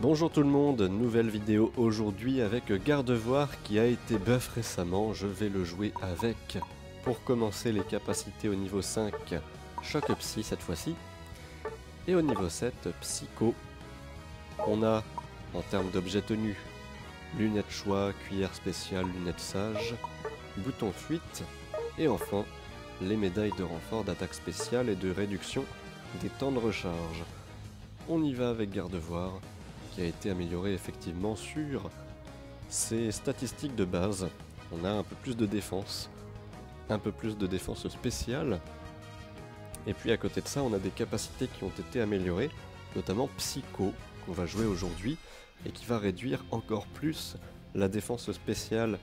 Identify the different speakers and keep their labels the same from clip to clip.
Speaker 1: Bonjour tout le monde, nouvelle vidéo aujourd'hui avec Gardevoir qui a été buff récemment, je vais le jouer avec. Pour commencer les capacités au niveau 5, Choc Psy cette fois-ci. Et au niveau 7, Psycho. On a, en termes d'objets tenus, lunettes choix, cuillère spéciale, lunettes sage, bouton fuite, et enfin, les médailles de renfort d'attaque spéciale et de réduction des temps de recharge. On y va avec Gardevoir a été amélioré effectivement sur ses statistiques de base. On a un peu plus de défense, un peu plus de défense spéciale. Et puis à côté de ça, on a des capacités qui ont été améliorées, notamment Psycho, qu'on va jouer aujourd'hui, et qui va réduire encore plus la défense spéciale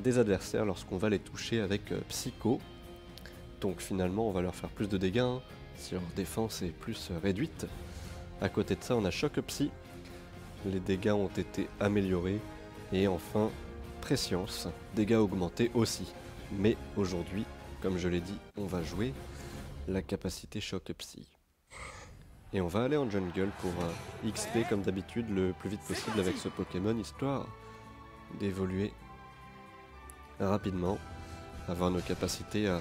Speaker 1: des adversaires lorsqu'on va les toucher avec euh, Psycho. Donc finalement, on va leur faire plus de dégâts hein, si leur défense est plus euh, réduite. À côté de ça, on a Choc Psy, les dégâts ont été améliorés. Et enfin, préscience, dégâts augmentés aussi. Mais aujourd'hui, comme je l'ai dit, on va jouer la capacité choc psy. Et on va aller en jungle pour euh, XP comme d'habitude le plus vite possible avec ce Pokémon, histoire d'évoluer rapidement, avoir nos capacités euh,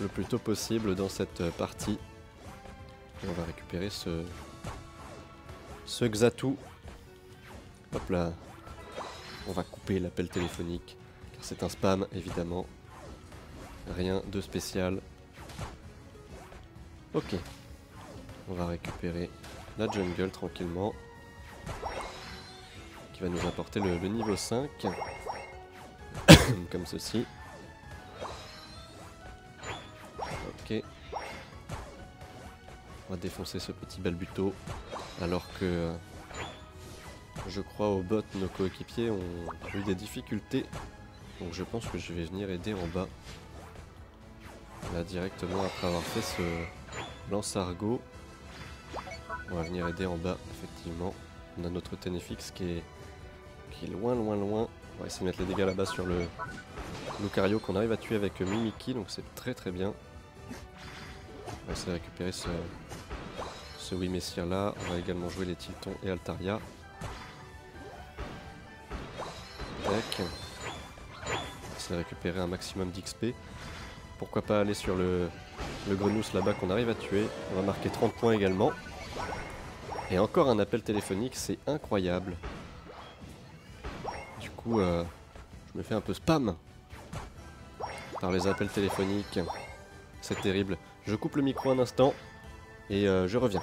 Speaker 1: le plus tôt possible dans cette euh, partie. On va récupérer ce ce Xatu. Hop là. On va couper l'appel téléphonique. Car c'est un spam, évidemment. Rien de spécial. Ok. On va récupérer la jungle tranquillement. Qui va nous apporter le, niveau 5. Comme ceci. Ok. On va défoncer ce petit balbuto. Alors que je crois au bot, nos coéquipiers ont eu des difficultés. Donc je pense que je vais venir aider en bas. Là directement après avoir fait ce lance-argot. On va venir aider en bas, effectivement. On a notre Ténéfix qui est, qui est loin, loin, loin. On va essayer de mettre les dégâts là-bas sur le Lucario qu'on arrive à tuer avec Mimiki, donc c'est très très bien. On va essayer de récupérer ce, ce oui messire là. On va également jouer les Tiltons et Altaria. Tac. C'est récupérer un maximum d'XP. Pourquoi pas aller sur le, le là-bas qu'on arrive à tuer. On va marquer 30 points également. Et encore un appel téléphonique, c'est incroyable. Du coup, euh, je me fais un peu spam par les appels téléphoniques. C'est terrible. Je coupe le micro un instant. Et euh, je reviens.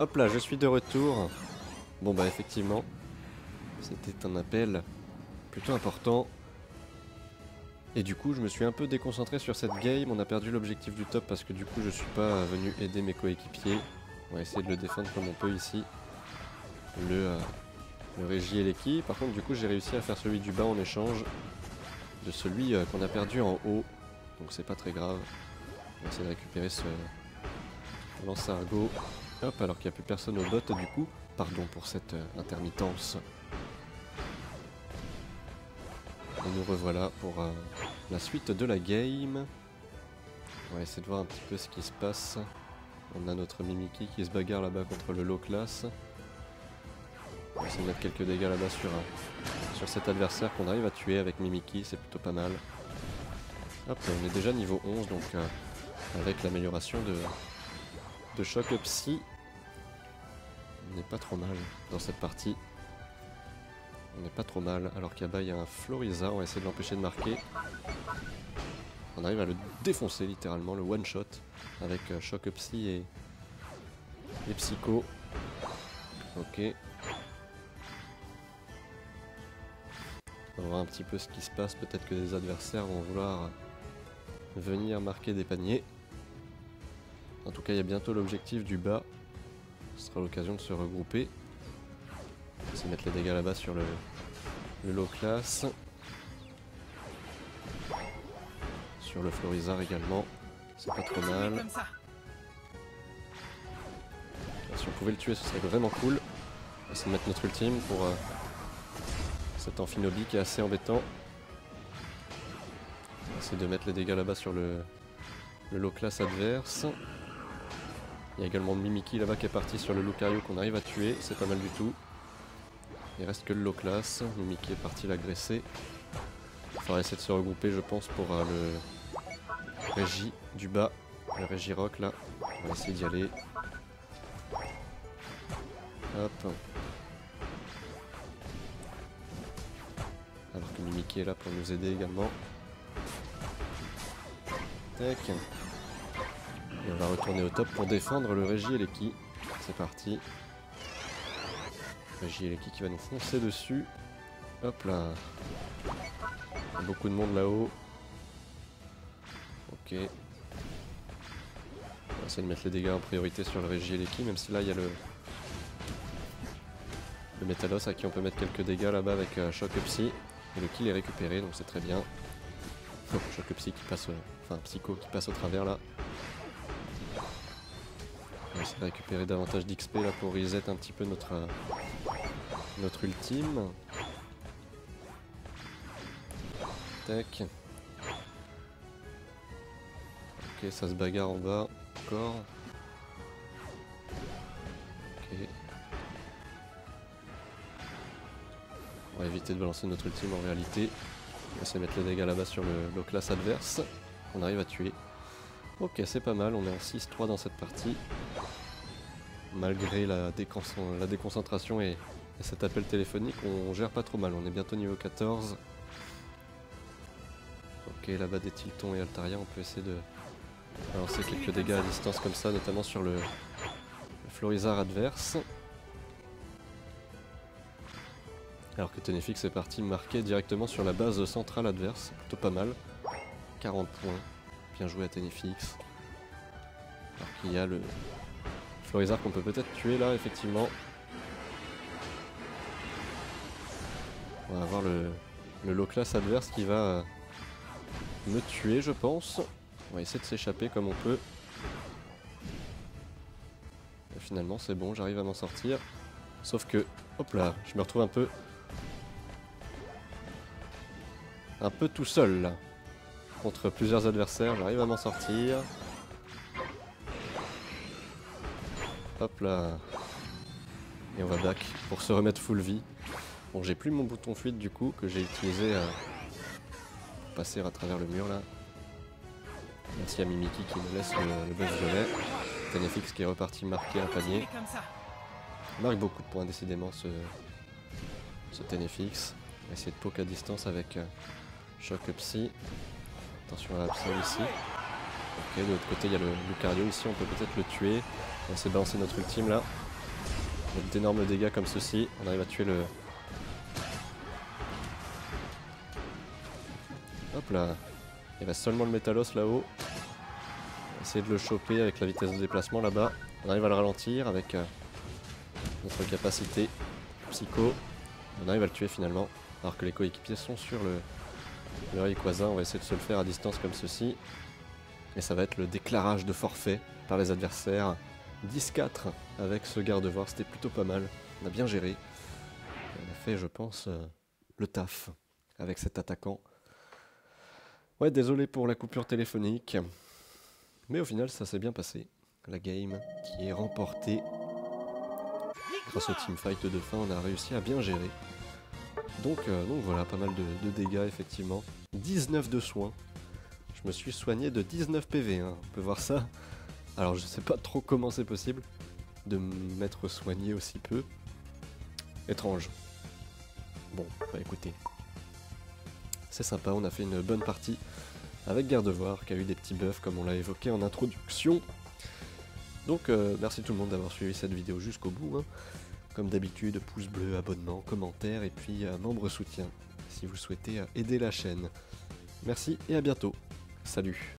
Speaker 1: Hop là, je suis de retour. Bon bah effectivement, c'était un appel plutôt important. Et du coup, je me suis un peu déconcentré sur cette game. On a perdu l'objectif du top parce que du coup, je suis pas venu aider mes coéquipiers. On va essayer de le défendre comme on peut ici. Le, euh, le régie et l'équipe. Par contre, du coup, j'ai réussi à faire celui du bas en échange. de celui euh, qu'on a perdu en haut. Donc c'est pas très grave. On va essayer de récupérer ce lance argot. Hop, alors qu'il n'y a plus personne au bot du coup. Pardon pour cette euh, intermittence. Et nous revoilà pour euh, la suite de la game. On va essayer de voir un petit peu ce qui se passe. On a notre Mimiki qui se bagarre là-bas contre le low class. On va essayer de mettre quelques dégâts là-bas sur, euh, sur cet adversaire qu'on arrive à tuer avec Mimiki, c'est plutôt pas mal. Hop, on est déjà niveau 11 donc avec l'amélioration de, de choc psy. N'est pas trop mal dans cette partie. On n'est pas trop mal. Alors qu'à bas il y a un Floriza, on va essayer de l'empêcher de marquer. On arrive à le défoncer littéralement, le one shot avec euh, choc psy et, et psycho. Ok. On va voir un petit peu ce qui se passe. Peut-être que les adversaires vont vouloir venir marquer des paniers. En tout cas, il y a bientôt l'objectif du bas. Ce sera l'occasion de se regrouper. On va mettre les dégâts là-bas sur le, low class. Sur le Florizard également. C'est pas trop mal. Si on pouvait le tuer, ce serait vraiment cool. On va essayer de mettre notre ultime pour euh, cet amphinobi qui est assez embêtant. On va essayer de mettre les dégâts là-bas sur le low class adverse. Il y a également Mimiki là-bas qui est parti sur le Lucario qu'on arrive à tuer, c'est pas mal du tout. Il reste que le low class, Mimiki est parti l'agresser. Il faudra essayer de se regrouper je pense pour euh, le Régie du bas, le Régie Rock là. On va essayer d'y aller. Hop. Alors que Mimiki est là pour nous aider également. Tac. Et on va retourner au top pour défendre le Régie et l'équi. C'est parti. Régie et l'équi qui va nous foncer dessus. Hop là. Il y a beaucoup de monde là-haut. Ok. On va essayer de mettre les dégâts en priorité sur le Régie et l'équi, même si là il y a le... Le Métalos à qui on peut mettre quelques dégâts là-bas avec euh, Psy. Et le kill est récupéré, donc c'est très bien. Choc Psy qui passe... Enfin, Psycho qui passe au travers là. On va essayer de récupérer davantage d'XP là pour reset un petit peu notre, euh, notre ultime. Tac. Ok, ça se bagarre en bas. Encore. Ok. On va éviter de balancer notre ultime en réalité. On va essayer de mettre les dégâts là-bas sur le, le classe adverse. On arrive à tuer. Ok, c'est pas mal, on est en 6-3 dans cette partie. Malgré la, déconcentration et, et, cet appel téléphonique, on gère pas trop mal. On est bientôt niveau 14. Ok, là-bas des Tiltons et Altaria, on peut essayer de balancer quelques dégâts à distance comme ça, notamment sur le, le Florizard adverse. Alors que Tenefix est parti marquer directement sur la base centrale adverse, plutôt pas mal. 40 points. Bien joué à Tenefix. Alors qu'il y a le Florizard qu'on peut peut-être tuer là, effectivement. On va avoir le, le low class adverse qui va euh, me tuer, je pense. On va essayer de s'échapper comme on peut. Et finalement, c'est bon, j'arrive à m'en sortir. Sauf que, hop là, je me retrouve un peu... Un peu tout seul, là contre plusieurs adversaires, j'arrive à m'en sortir. Hop là. Et on va back pour se remettre full vie. Bon, j'ai plus mon bouton fuite du coup que j'ai utilisé euh, pour passer à travers le mur là. Merci à Mimiki qui me laisse le, le buff violet. Tenefix qui est reparti marquer un panier. Il marque beaucoup de points décidément ce, Tenefix. On va essayer de poke à distance avec euh, Shock Psy. Attention à l'absence ici. Ok, de l'autre côté, il y a le Lucario ici, on peut peut-être le tuer. On s'est balancé notre ultime là. Avec d'énormes dégâts comme ceci, on arrive à tuer le... Hop là Il reste seulement le Métalos là-haut. Essayer de le choper avec la vitesse de déplacement là-bas. On arrive à le ralentir avec euh, notre capacité psycho. On arrive à le tuer finalement, alors que les coéquipiers sont sur le, Le Rayquaza, on va essayer de se le faire à distance comme ceci. Et ça va être le déclarage de forfait par les adversaires. 10-4 avec ce garde-voir, c'était plutôt pas mal. On a bien géré. On a fait, je pense, euh, le taf avec cet attaquant. Ouais, désolé pour la coupure téléphonique. Mais au final, ça s'est bien passé. La game qui est remportée. Grâce au teamfight de fin, on a réussi à bien gérer. Donc, euh, donc voilà, pas mal de, dégâts effectivement. 19 de soins. Je me suis soigné de 19 PV, hein. on peut voir ça. Alors je sais pas trop comment c'est possible de m'être soigné aussi peu. Étrange. Bon, bah écoutez. C'est sympa, on a fait une bonne partie avec Gardevoir qui a eu des petits buffs comme on l'a évoqué en introduction. Donc euh, merci tout le monde d'avoir suivi cette vidéo jusqu'au bout. Hein. Comme d'habitude, pouce bleu, abonnement, commentaire et puis membre soutien si vous souhaitez aider la chaîne. Merci et à bientôt. Salut